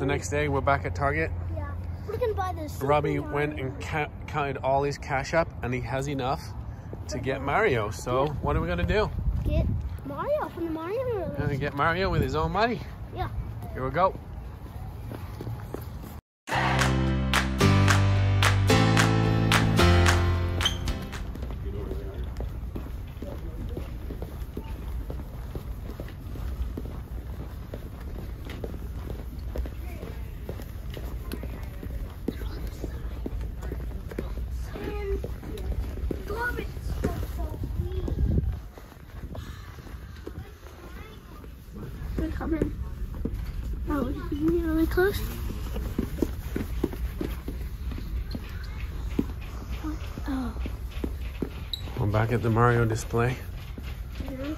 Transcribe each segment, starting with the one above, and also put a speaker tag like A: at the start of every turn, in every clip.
A: the next day. We're back at Target.
B: Yeah. We're gonna buy this.
A: Robbie went and ca- counted all his cash up, and he has enough to get Mario. So what are we gonna do?
B: get Mario from the Mario
A: We're gonna get Mario with his own money.
B: Yeah.
A: Here we go.
B: Coming. Oh, really close. Oh,
A: We're back at the Mario display,
B: yeah.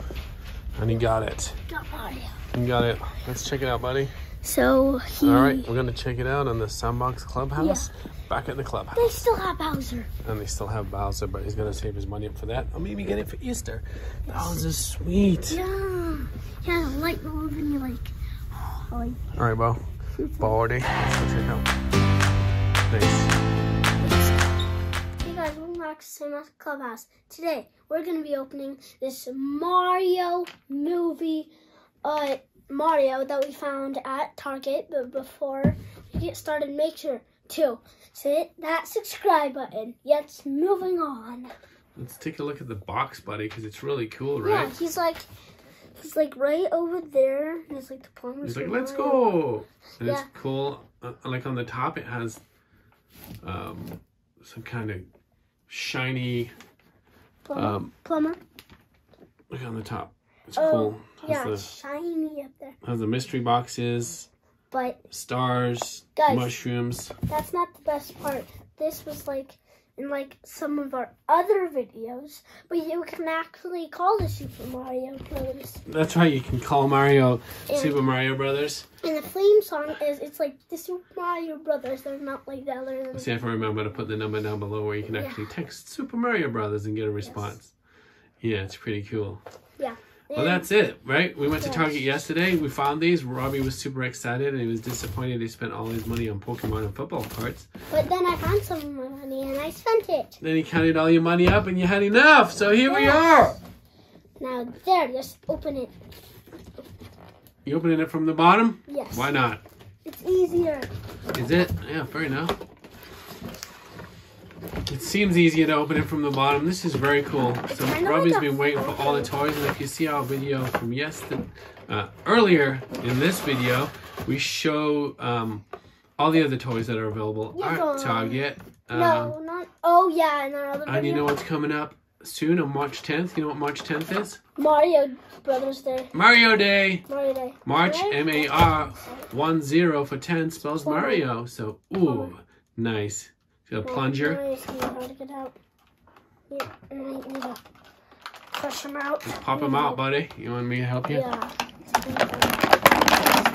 A: and he got it.
B: got Mario.
A: He got it. Let's check it out, buddy.
B: So he.
A: All right, we're gonna check it out on the Sandbox Clubhouse. Back at the clubhouse.
B: They still have Bowser.
A: And they still have Bowser, but he's gonna save his money up for that. Or maybe get it for Easter. Bowser's sweet.
B: Yeah. Yeah, light bulb and you like. like
A: All right, Bo. Baldy. Let's check out. Nice.
B: Hey guys, welcome back to Cinema Clubhouse. Today we're gonna be opening this Mario movie, uh, Mario that we found at Target. But before we get started, make sure to hit that subscribe button. Yes, moving on.
A: Let's take a look at the box, buddy, because it's really cool, right?
B: Yeah, he's like, he's like right over there. It's like the plumber's.
A: He's like, let's go. And
B: Yeah.
A: it's cool. Uh, like on the top, it has um, some kind of shiny.
B: Plumber.
A: Um,
B: plumber.
A: look on the top. It's
B: Oh,
A: cool. Has
B: Yeah,
A: the
B: shiny up there.
A: has the mystery boxes,
B: But
A: stars,
B: Guys.
A: mushrooms.
B: That's not the best part. This was like in like some of our other videos, but you can actually call the Super Mario Brothers.
A: That's right. You can call Mario
B: And,
A: Super Mario Brothers.
B: and the theme song is it's like the Super Mario Brothers. They're not like the other.
A: Let's see if I remember to put the number down below where you can
B: Yeah.
A: actually text Super Mario Brothers and get a response. Yeah, it's pretty cool.
B: Yeah.
A: Well, that's it, right? We went to Target yesterday. We found these. Robbie was super excited and he was disappointed he spent all his money on Pokemon and football cards.
B: But then I found some of my money and I spent it.
A: Then he counted all your money up and you had enough. So here we are.
B: Now there, just open it.
A: You opening it from the bottom?
B: Yes.
A: Why not?
B: It's easier.
A: Is it? Yeah, fair enough. It seems easier to open it from the bottom. This is very cool. So Robbie's been waiting for all the toys, and if you see our video from yesterday, uh, earlier in this video, we show um, all the other toys that are available at. Target. Um,
B: no, not. Oh yeah, and our other
A: and you know what's coming up soon on March 10th? You know what March 10th is?
B: Mario Brothers Day.
A: Mario Day.
B: Mario Day.
A: March? M A R one zero for ten spells Mario. So ooh, nice. Got a plunger.
B: Nice. It's hard to get out. Yeah, and I need to push them out.
A: Pop them out, buddy. You want me to help you?
B: Yeah.
A: You,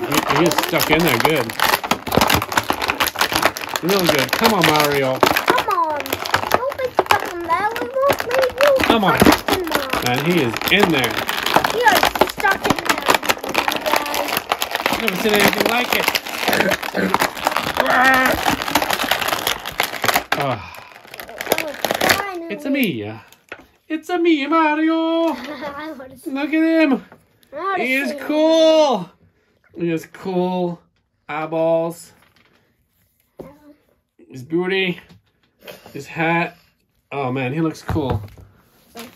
A: you get stuck in there good. Real good. Come on, Mario.
B: Come on. Don't be stuck in there. We won't leave you.
A: Come on. Man, he is in there.
B: We are stuck in there, guys.
A: Never seen anything like it.
B: Oh,
A: it's a me. It's a me, Mario.
B: I want to see.
A: Look at him. He is cool. He has cool. Eyeballs. His booty. His hat. Oh man, he looks cool.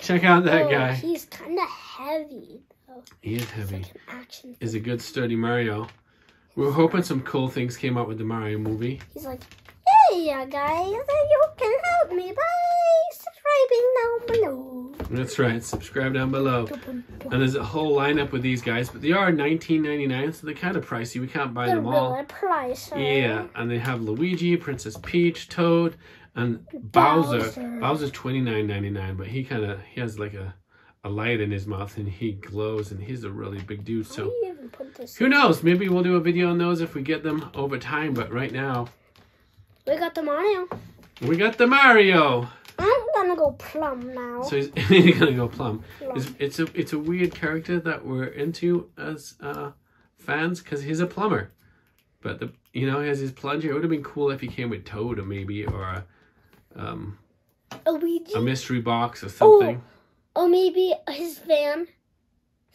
A: Check out that
B: Oh,
A: guy.
B: He's kind of heavy, though.
A: He is heavy.
B: Like.
A: Is a good sturdy Mario. We were hoping some cool things came out with the Mario movie.
B: He's like, hey, uh, guys, you can help me by subscribing down below.
A: That's right. Subscribe down below. And there's a whole lineup with these guys, but they are $19.99, so they're kind of pricey. We can't buy
B: They're
A: them all.
B: really pricey.
A: Yeah, and they have Luigi, Princess Peach, Toad, and Bowser.
B: Bowser.
A: Bowser's twenty nine ninety nine, but he kind of he has like a a light in his mouth and he glows and he's a really big dude. So
B: do you even put this?
A: who knows? Maybe we'll do a video on those if we get them over time. But right now
B: We got the Mario.
A: we got the Mario.
B: I'm gonna go plum now.
A: So he's, he's gonna go plum.
B: Plum.
A: It's, it's a it's a weird character that we're into as uh, fans because he's a plumber. But the you know he has his plunger. It would have been cool if he came with Toad or maybe or a um,
B: A Ouija.
A: a mystery box or something.
B: or maybe his van.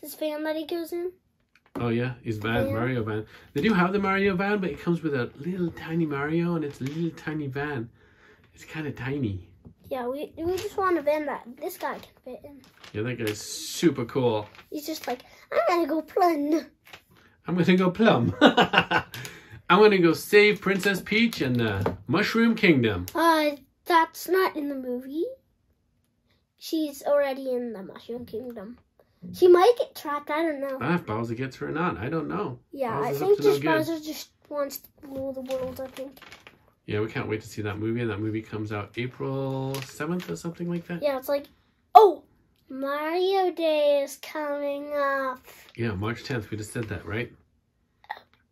B: His van that he goes in.
A: Oh yeah, his van,
B: van.
A: Mario van. They do have the Mario van, but it comes with a little tiny Mario and it's a little tiny van. It's kind of tiny.
B: Yeah, we we just want a van that this guy can fit in.
A: Yeah, that guy's super cool.
B: He's just like, I'm gonna go plun.
A: I'm gonna go plum. I'm gonna go save Princess Peach and the Mushroom Kingdom.
B: Uh, that's not in the movie. She's already in the Mushroom Kingdom. She might get trapped. I don't know.
A: Ah, if Bowser gets her or not, I don't know.
B: Yeah, I
A: Bowser's up
B: think
A: to no
B: just. Bowser just wants to rule the world. I think.
A: Yeah, we can't wait to see that movie. And that movie comes out April 7th or something like that.
B: Yeah, it's like, oh, Mario Day is coming up.
A: Yeah, March 10th. We just said that, right?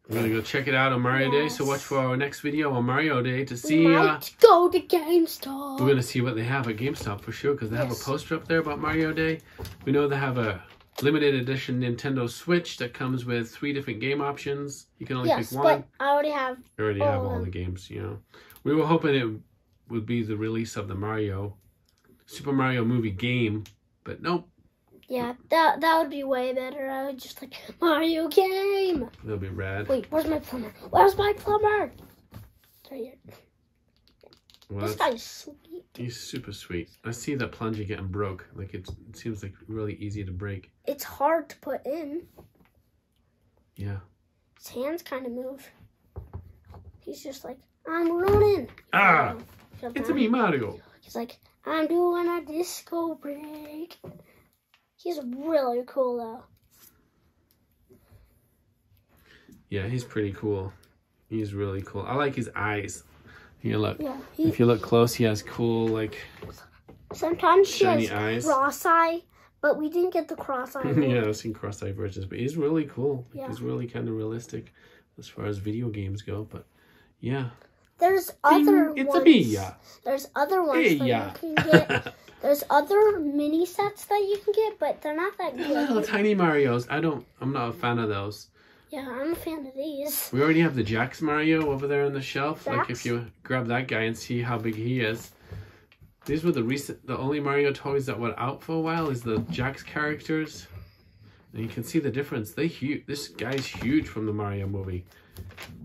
A: We're gonna go check it out on Mario Day. So watch for our next video on Mario Day to see. Uh,
B: might go to GameStop.
A: we're gonna see what they have at GameStop for sure because they have a poster up there about Mario Day. We know they have a limited edition Nintendo Switch that comes with three different game options. You can only
B: yes,
A: pick one.
B: but I already have.
A: I already
B: all
A: have all the games, you know. We were hoping it would be the release of the Mario Super Mario movie game, but nope,
B: Yeah, that that would be way better. I would just like Mario game.
A: that'll be rad.
B: Wait, where's my plumber? Where's my plumber? Right.
A: Well,
B: This guy's sweet.
A: he's super sweet. I see that plunger getting broke. Like it's, it seems like really easy to break.
B: It's hard to put in.
A: Yeah.
B: His hands kind of move. He's just like, I'm running.
A: Ah, it's me, Mario.
B: He's like, I'm doing a disco break. He's really cool though.
A: Yeah, he's pretty cool. He's really cool. I like his eyes. Here, look.
B: Yeah. He
A: If you look close, he has cool, like,
B: sometimes he
A: shiny
B: has
A: eyes.
B: cross eye, but we didn't get the cross eye.
A: yeah, I've seen cross-eye versions, but he's really cool. Like,
B: Yeah.
A: He's really kind of realistic as far as video games go. But yeah,
B: There's other
A: it's
B: ones.
A: a me. Yeah.
B: There's other ones
A: Hey,
B: that
A: yeah.
B: you can get. There's other mini sets that you can get, but they're not that
A: The little
B: good.
A: tiny Mario's. I don't. I'm not a fan of those.
B: Yeah, I'm a fan of these.
A: We already have the Jakks Mario over there on the shelf. Like if you grab that guy and see how big he is. These were the recent, the only Mario toys that were out for a while. Is the Jakks characters, and you can see the difference. They huge. This guy's huge from the Mario movie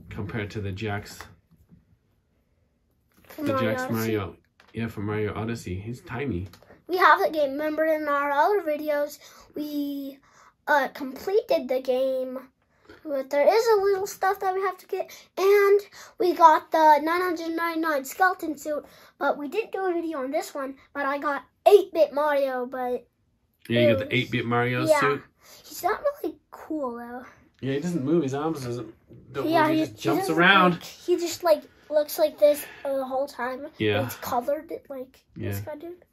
A: compared to the
B: Jakks,
A: the
B: Mario Jakks
A: Mario. Yeah, from Mario Odyssey. He's tiny.
B: We have the game. Remember in our other videos, we uh, completed the game. But there is a little stuff that we have to get. And we got the 999 skeleton suit. But we didn't do a video on this one. But I got 8-bit Mario. But
A: Yeah, you got the 8-bit Mario
B: yeah.
A: suit.
B: he's not really cool though.
A: Yeah, he doesn't move. His arms doesn't. Don't
B: yeah,
A: move. He,
B: he,
A: just jumps
B: doesn't,
A: around.
B: like- he just like looks like this the whole time.
A: Yeah.
B: It's colored like this
A: Yeah.
B: guy did.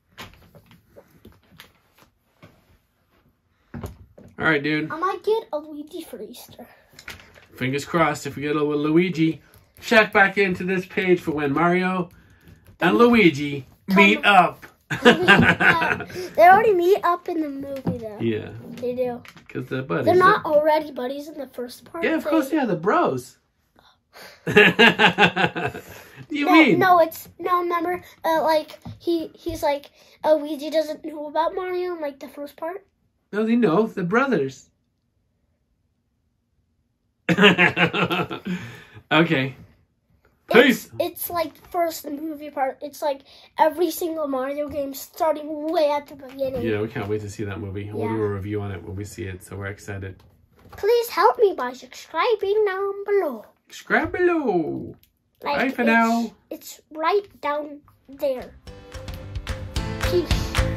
A: All right, dude.
B: I might get a Luigi for Easter.
A: Fingers crossed if we get a little Luigi. Check back into this page for when Mario and Luigi meet up.
B: they already meet up in the movie though.
A: yeah,
B: They do.
A: because they're buddies.
B: They're not already buddies in the first part.
A: Yeah, of
B: They-
A: course, yeah, the bros. you
B: No,
A: mean?
B: no, it's no. Remember, uh, like he he's like uh, Luigi doesn't know about Mario in like the first part.
A: No, they know. They're brothers. okay. Peace.
B: It's, it's like first the movie part. It's like every single Mario game starting way at the beginning.
A: Yeah, we can't wait to see that movie. We'll do a review on it when we see it, so we're excited.
B: Please help me by subscribing down below.
A: Subscribe below.
B: Like,
A: Bye for
B: it's-
A: now.
B: It's right down there. Peace.